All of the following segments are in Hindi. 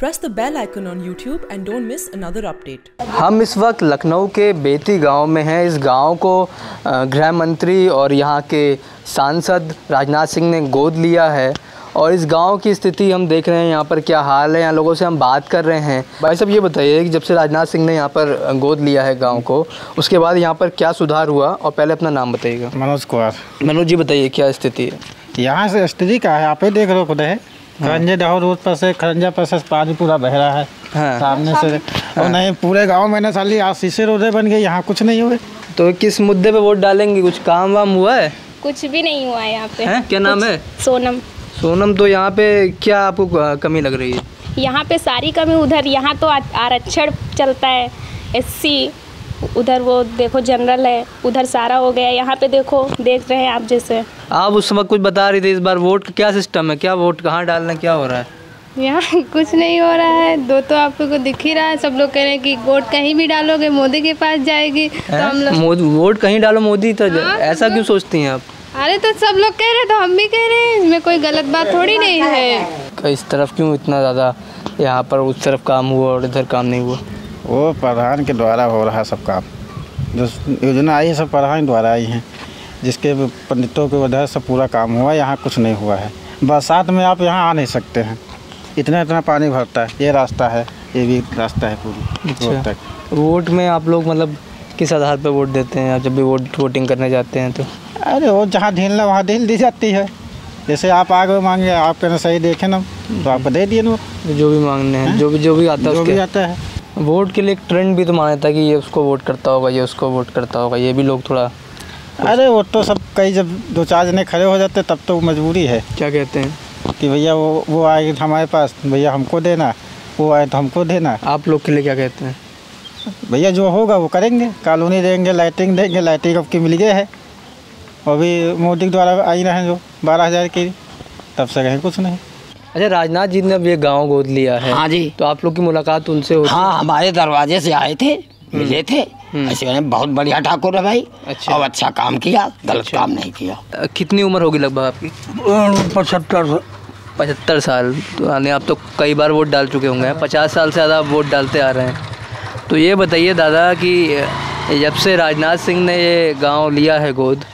Press the bell icon on YouTube and don't miss another update. हम इस वक्त लखनऊ के बेती गाँव में हैं। इस गाँव को गृह मंत्री और यहाँ के सांसद राजनाथ सिंह ने गोद लिया है। और इस गाँव की स्थिति हम देख रहे हैं यहाँ पर क्या हाल है यहाँ लोगों से हम बात कर रहे हैं। भाई साहब ये बताइए कि जब से राजनाथ सिंह ने यहाँ पर गोद लिया है गाँव को उसके बाद यहाँ पर क्या सुधार हुआ? और पहले अपना नाम बताइएगा। मनोज कुमार। मनोज जी बताइए क्या स्थिति है? यहाँ से स्थिति क्या है आप ही देख रहे हो खुद है। खरंजे दहो रोड पर से खरंजा पर से पानी पूरा बह रहा है। हाँ। सामने से और नहीं पूरे गाँव में ना साली आज शीशे रोडे बन गए यहाँ कुछ नहीं हुए। तो किस मुद्दे पे वोट डालेंगे? कुछ काम वाम हुआ है? कुछ भी नहीं हुआ है यहाँ पे। हैं? क्या नाम है? सोनम। सोनम तो यहाँ पे क्या आपको कमी लग रही है? यहाँ पे सारी कमी उधर यहाँ तो आरक्षण चलता है एससी उधर वो देखो जनरल है उधर सारा हो गया यहाँ पे देखो देख रहे हैं आप जैसे। आप उस समय कुछ बता रही थी इस बार वोट का क्या सिस्टम है? क्या वोट कहाँ डालना क्या हो रहा है? यहाँ कुछ नहीं हो रहा है दो तो आप लोग को दिख ही रहा है सब लोग कह रहे हैं कि वोट कहीं भी डालोगे मोदी के पास जाएगी तो हम लोग वोट कहीं डालो मोदी तो हाँ, ऐसा क्यों सोचती हैं आप? अरे तो सब लोग कह रहे हैं तो हम भी कह रहे हैं इसमें कोई गलत बात थोड़ी नहीं है। इस तरफ़ क्यों इतना ज़्यादा यहाँ पर उस तरफ़ काम हुआ और इधर काम नहीं हुआ? वो प्रधान के द्वारा हो रहा सब काम। जो योजना आई है सब प्रधान द्वारा आई है जिसके पंडितों के वजह से पूरा काम हुआ यहाँ कुछ नहीं हुआ है। बरसात में आप यहाँ आ नहीं सकते हैं। इतना इतना पानी भरता है। ये रास्ता है ये भी रास्ता है पूरी रोड अच्छा तक। वोट में आप लोग मतलब किस आधार पर वोट देते हैं? आप जब भी वोट वोटिंग करने जाते हैं तो? अरे वो जहाँ ढीलना वहाँ ढील दी जाती है। जैसे आप आगे मांगे आप कहना सही देखे ना तो आपको दे दिए ना जो भी मांगने हैं जो भी जो भी आता है जो भी आता है। वोट के लिए एक ट्रेंड भी तो माना था कि ये उसको वोट करता होगा ये उसको वोट करता होगा ये भी लोग थोड़ा अरे वो तो सब कई जब दो चार जने खड़े हो जाते तब तो मजबूरी है। क्या कहते हैं? कि भैया वो वो आएगी तो हमारे पास भैया हमको देना वो आए तो हमको देना। आप लोग के लिए क्या कहते हैं? भैया जो होगा वो करेंगे कॉलोनी देंगे लाइटिंग देंगे लाइटिंग अब की मिल गए है। और भी मोदी के द्वारा आई रहे हैं जो बारह हज़ार की तब से कहीं कुछ नहीं। अच्छा राजनाथ जी ने अब ये गाँव गोद लिया है। हाँ जी। तो आप लोग की मुलाकात उनसे होती हाँ हमारे दरवाजे से आए थे मिले थे। ऐसे मैंने बहुत बढ़िया ठाकुर है भाई। अच्छा। और अच्छा काम किया गलत अच्छा। काम नहीं किया। कितनी उम्र होगी लगभग आपकी? पचहत्तर पचहत्तर साल। तो यानी आप तो कई बार वोट डाल चुके होंगे। पचास साल से ज़्यादा आप वोट डालते आ रहे हैं। तो ये बताइए दादा कि जब से राजनाथ सिंह ने ये गाँव लिया है गोद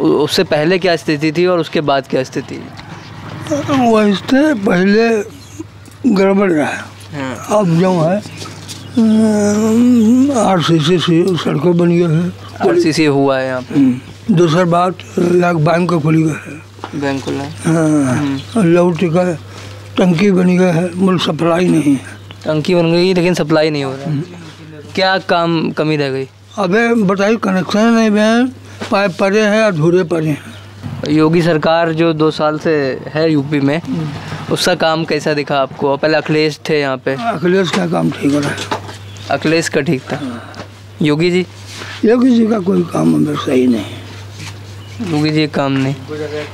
उससे पहले क्या स्थिति थी और उसके बाद क्या स्थिति? वैसे पहले गड़बड़ रहा अब जो है आर सी सी सी सड़कें बन गई है। आर सी सी हुआ है यहाँ पे। दूसरी बात लाख बैंक का खुल गया है। बैंक खुला हाँ। लौट का टंकी बन गया है मुल सप्लाई नहीं है। टंकी बन गई लेकिन सप्लाई नहीं हो रहा है। क्या काम कमी रह गई? अबे बताइए कनेक्शन नहीं बहन पाइप पड़े हैं अधूरे पड़े हैं? योगी सरकार जो दो साल से है यूपी में उसका काम कैसा दिखा आपको? पहले अखिलेश थे यहाँ पे। अखिलेश का काम ठीक हो रहा है। अखिलेश का ठीक था। योगी जी? योगी जी का कोई काम हमें सही नहीं योगी जी काम नहीं।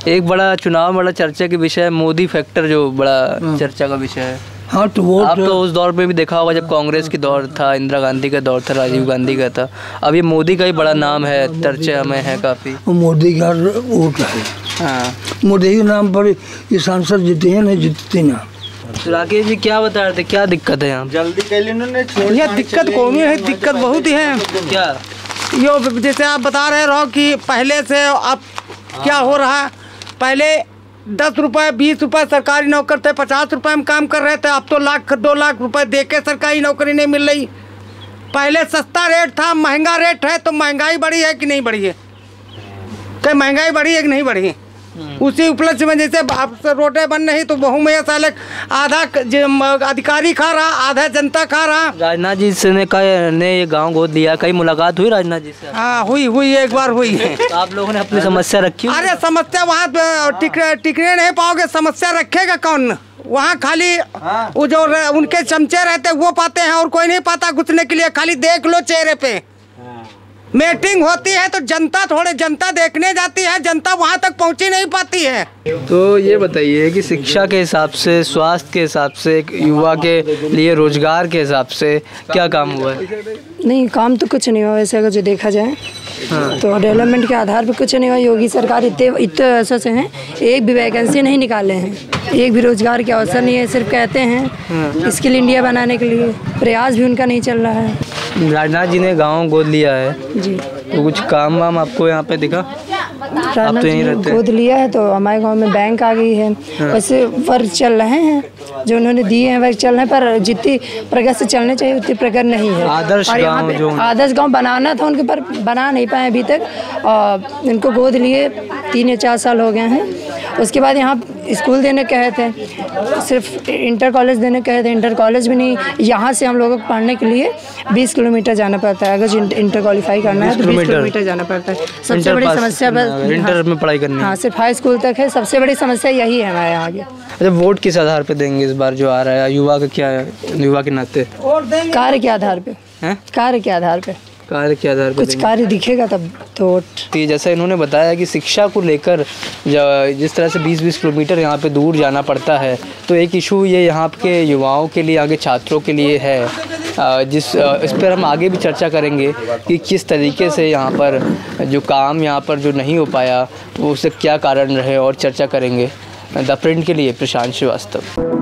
एक बड़ा चुनाव बड़ा चर्चा के विषय है मोदी फैक्टर जो बड़ा चर्चा का विषय है। हाँ तो वो आप तो उस दौर पे भी देखा होगा जब कांग्रेस की दौर था इंदिरा गांधी का दौर था राजीव गांधी का था। अब ये मोदी का ही बड़ा नाम है चर्चा में है काफ़ी। मोदी का वोट है। हाँ। मोदी के नाम पर ये सांसद जीते हैं नहीं जीतते ना। तो राकेश जी क्या बता रहे थे? क्या दिक्कत है यहाँ? पे? यह दिक्कत कौन है? दिक्कत बहुत ही है। क्या? यो जैसे आप बता रहे रहो कि पहले से अब क्या हो रहा है? पहले दस रुपये बीस रुपये सरकारी नौकर थे, पचास रुपये में काम कर रहे थे, अब तो लाख, दो लाख रुपए दे के सरकारी नौकरी नहीं मिल रही। पहले सस्ता रेट था, महँगा रेट है तो महँगाई बढ़ी है कि नहीं बढ़ी है? क्या महँगाई बढ़ी है कि नहीं बढ़ी है? उसी उपलक्ष्य में जैसे अब रोडें बन रही तो बहु में साल आधा अधिकारी खा रहा आधा जनता खा रहा। राजनाथ जी से ने कहा ने ये गाँव गोद लिया कई मुलाकात हुई राजनाथ जी से? हाँ हुई हुई एक बार हुई। है तो आप लोगों ने अपनी समस्या रखी अरे समस्या वहाँ टिकने नहीं पाओगे समस्या रखेगा कौन? वहाँ खाली वो जो उनके चमचे रहते वो पाते हैं और कोई नहीं पाता घुसने के लिए खाली देख लो चेहरे पे। मीटिंग होती है तो जनता थोड़े जनता देखने जाती है जनता वहाँ तक पहुँच ही नहीं पाती है। तो ये बताइए कि शिक्षा के हिसाब से स्वास्थ्य के हिसाब से एक युवा के लिए रोज़गार के हिसाब से क्या काम हुआ है? नहीं काम तो कुछ नहीं हुआ। वैसे अगर जो देखा जाए तो डेवलपमेंट के आधार पर कुछ नहीं हुआ। योगी सरकार इतने इतने ऐसे से हैं एक भी वैकेंसी नहीं निकाले हैं। एक भी रोज़गार के अवसर नहीं है सिर्फ़ कहते हैं स्किल इंडिया बनाने के लिए। प्रयास भी उनका नहीं चल रहा है। राजनाथ जी ने गाँव गोद लिया है। जी। तो कुछ काम वाम आपको यहाँ पे दिखा? राजनाथ तो यहीं रहते गोद लिया है तो हमारे गाँव में बैंक आ गई है। वैसे वर्क चल रहे हैं। जो उन्होंने दिए हैं वर्क चल रहे हैं पर जितनी प्रगति से चलने चाहिए उतनी प्रगति नहीं है। आदर्श गाँव जो- आदर्श गाँव बनाना था उनके पर बना नहीं पाए अभी तक। और इनको गोद लिए तीन या चार साल हो गए हैं। उसके बाद यहाँ स्कूल देने कहे थे सिर्फ़ इंटर कॉलेज देने कहे थे इंटर कॉलेज भी नहीं यहाँ से हम लोगों को पढ़ने के लिए 20 किलोमीटर जाना पड़ता है। अगर इंटर क्वालिफाई करना है तो 20 किलोमीटर? जाना पड़ता है। सबसे बड़ी समस्या बस इंटर में पढ़ाई करनी। हाँ सिर्फ़ हाई स्कूल तक है। सबसे बड़ी समस्या यही है हमारे यहाँ आगे। अच्छा वोट किस आधार पे देंगे इस बार जो आ रहा है? युवा का क्या युवा के नाते? कार्य के आधार पे। कार्य के आधार पे। कार्य के आधार पे कुछ कार्य दिखेगा तब तो तो जैसा इन्होंने बताया कि शिक्षा को लेकर जिस तरह से 20-20 किलोमीटर यहाँ पे दूर जाना पड़ता है तो एक इशू ये यहाँ के युवाओं के लिए आगे छात्रों के लिए है जिस इस पर हम आगे भी चर्चा करेंगे कि किस तरीके से यहाँ पर जो काम यहाँ पर जो नहीं हो पाया वो उससे क्या कारण रहे और चर्चा करेंगे। द प्रिंट के लिए प्रशांत श्रीवास्तव।